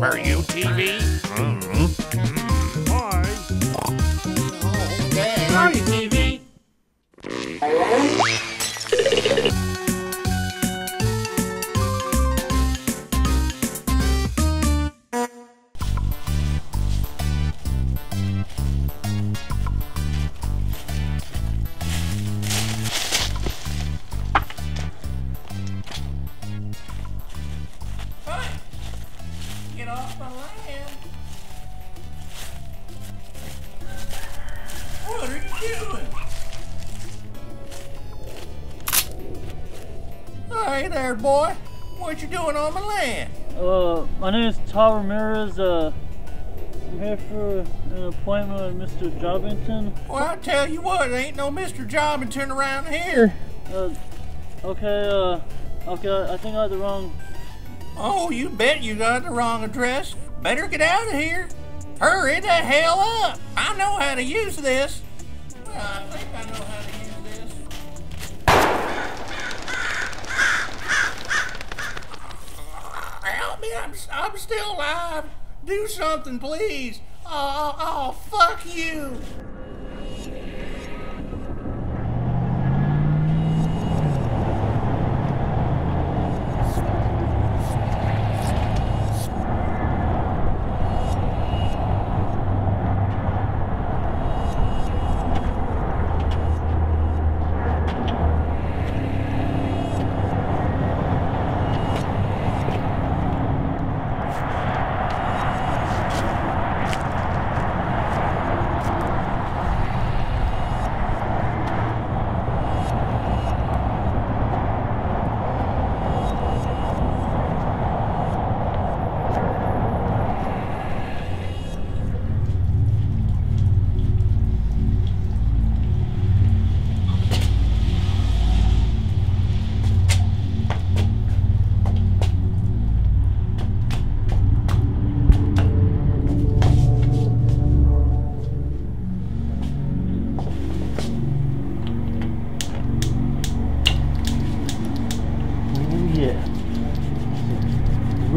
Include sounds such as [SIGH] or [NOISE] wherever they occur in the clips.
Remember UTV? Mm-hmm. Bye. Doing? Hey there, boy. What you doing on my land? Uh, my name is Todd Ramirez. Uh, I'm here for an appointment with Mr. Jobbington. Well, I tell you what, there ain't no Mr. Jobbington around here. Uh, okay, uh, okay, I think I had the wrong. Oh, you bet you got the wrong address. Better get out of here. Hurry the hell up. I know how to use this. I'm, I'm still alive. Do something, please. Oh, oh, oh fuck you.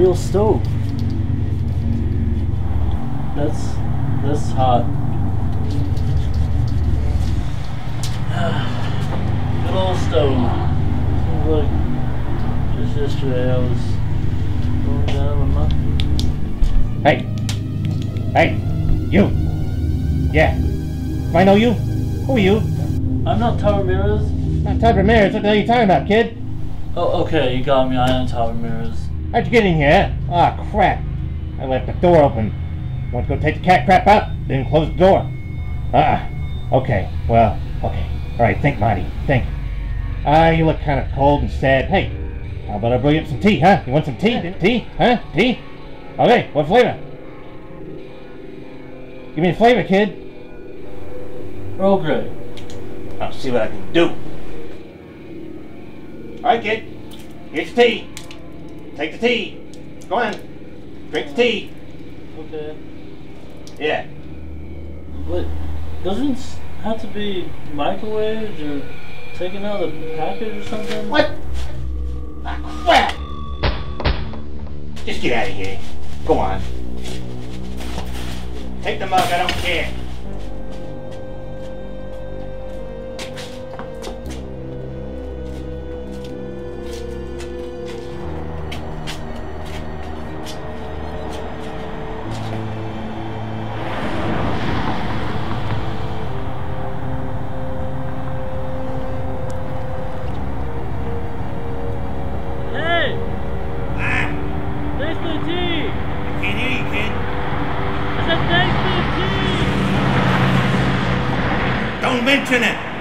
Real stove. That's that's hot. [SIGHS] Good old stove. Seems like just yesterday I was going down on my. Hey! Hey! You! Yeah! I know you? Who are you? I'm not Todd Ramirez. I'm Todd Ramirez. What the hell are you talking about, kid? Oh, okay, you got me. I am Todd Ramirez. How'd you get in here? Ah, crap. I left the door open. Went to go take the cat crap out, didn't close the door. Ah, okay. Well, okay. Alright, think, Marty. Think. Ah, you look kind of cold and sad. Hey, how about I bring you up some tea, huh? You want some tea? Tea? Huh? Tea? Okay, what flavor? Give me a flavor, kid. Earl Grey. I'll see what I can do. Alright, kid. Here's tea. Take the tea. Go on. Drink the tea. Okay. Yeah. But doesn't have to be microwaved or taken out of the package or something? What? Ah, crap! Just get out of here. Go on. Take the mug, I don't care. Mention it.